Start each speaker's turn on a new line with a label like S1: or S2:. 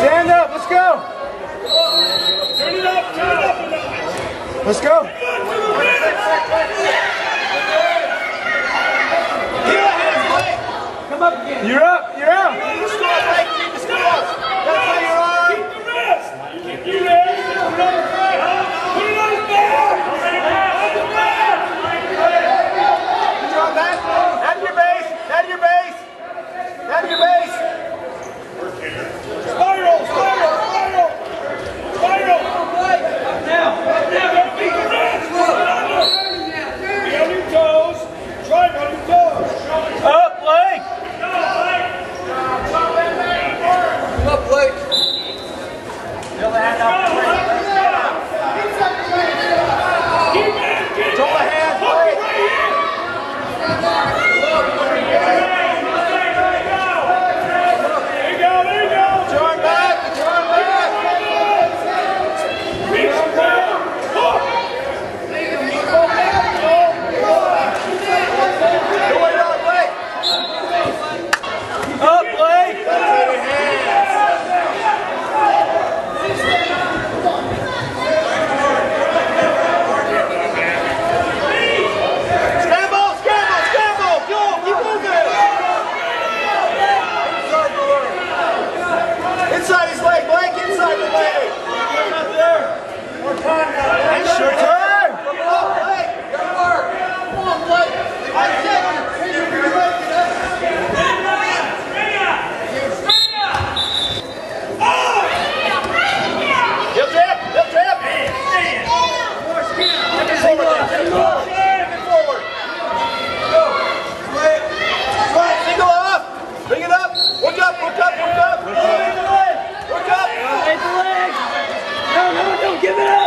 S1: Stand up, let's go.
S2: Turn it up, turn it up.
S1: Let's go. You're up. give it up!